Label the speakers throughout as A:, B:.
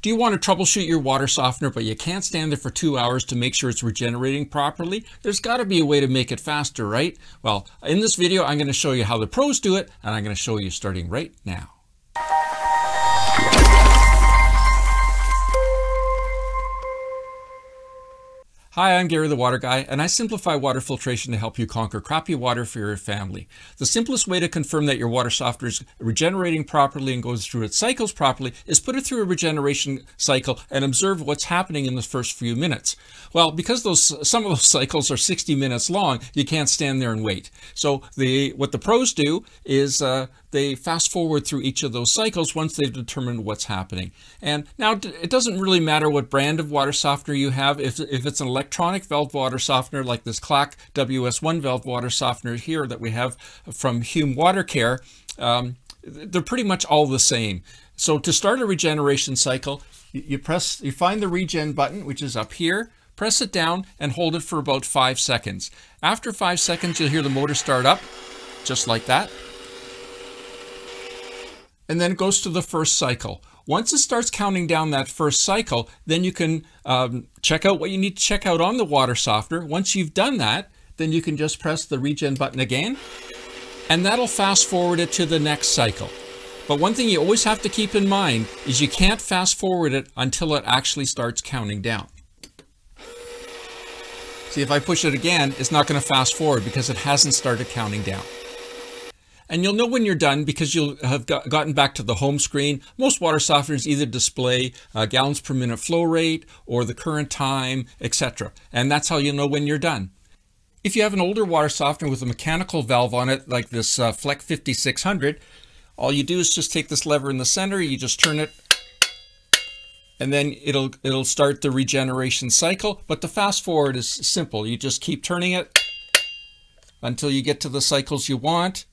A: Do you want to troubleshoot your water softener, but you can't stand there for two hours to make sure it's regenerating properly? There's got to be a way to make it faster, right? Well, in this video, I'm going to show you how the pros do it, and I'm going to show you starting right now. Hi, I'm Gary the Water Guy, and I simplify water filtration to help you conquer crappy water for your family. The simplest way to confirm that your water softener is regenerating properly and goes through its cycles properly is put it through a regeneration cycle and observe what's happening in the first few minutes. Well, because those some of those cycles are 60 minutes long, you can't stand there and wait. So the what the pros do is uh, they fast forward through each of those cycles once they've determined what's happening. And now it doesn't really matter what brand of water softener you have. If, if it's an electronic valve water softener like this Clack WS1 valve water softener here that we have from Hume Water Care, um, they're pretty much all the same. So to start a regeneration cycle, you press, you find the regen button, which is up here, press it down and hold it for about five seconds. After five seconds, you'll hear the motor start up, just like that and then it goes to the first cycle. Once it starts counting down that first cycle, then you can um, check out what you need to check out on the water softener. Once you've done that, then you can just press the regen button again, and that'll fast forward it to the next cycle. But one thing you always have to keep in mind is you can't fast forward it until it actually starts counting down. See, if I push it again, it's not going to fast forward because it hasn't started counting down. And you'll know when you're done because you'll have got, gotten back to the home screen. Most water softeners either display uh, gallons per minute flow rate or the current time, etc. And that's how you'll know when you're done. If you have an older water softener with a mechanical valve on it, like this uh, Fleck 5600, all you do is just take this lever in the center, you just turn it, and then it'll it'll start the regeneration cycle. But the fast forward is simple. You just keep turning it until you get to the cycles you want.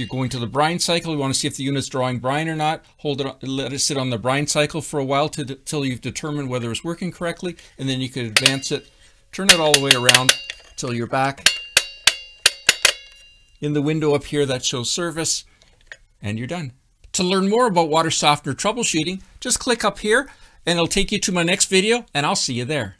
A: You're going to the brine cycle, you want to see if the unit's drawing brine or not. Hold it, let it sit on the brine cycle for a while until you've determined whether it's working correctly, and then you can advance it, turn it all the way around until you're back in the window up here that shows service, and you're done. To learn more about water softener troubleshooting, just click up here, and it'll take you to my next video, and I'll see you there.